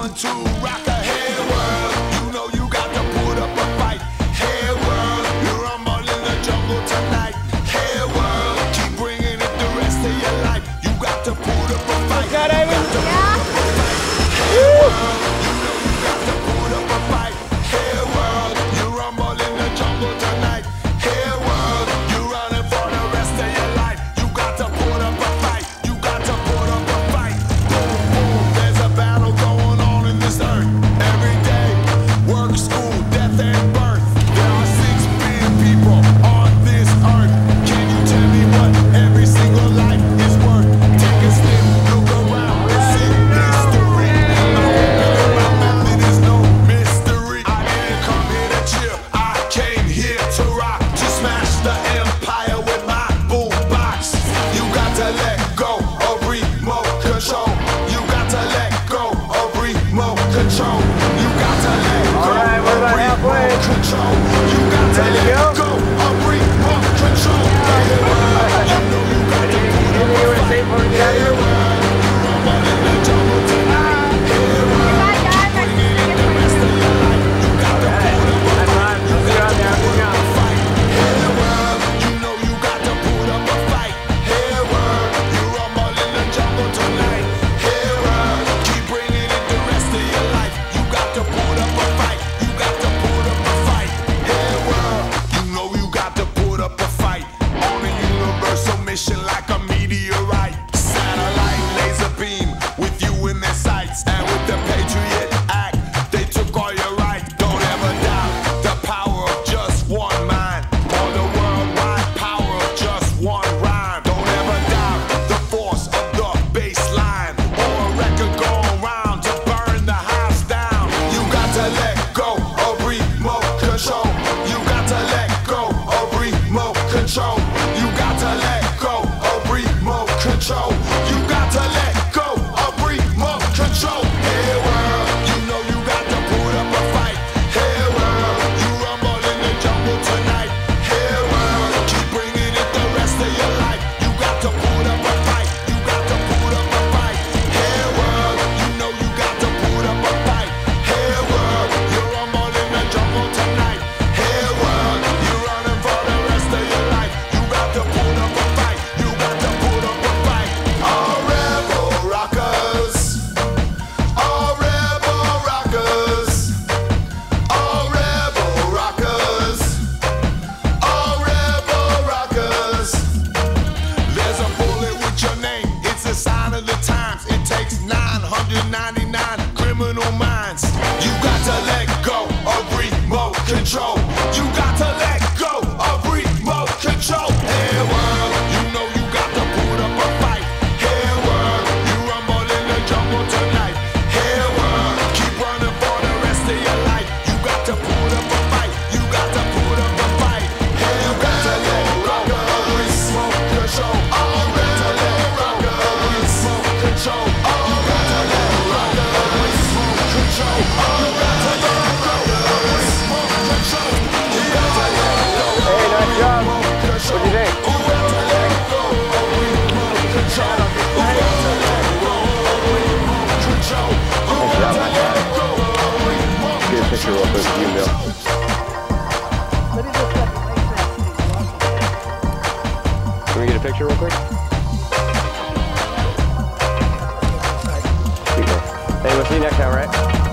one, two, rock a hey world. You know you got to put up a fight. Hey world, you're rumble in the jungle tonight. control. control. picture of this. Can we get a picture real quick? Hey, we'll see you next time, right?